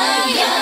yeah, yeah.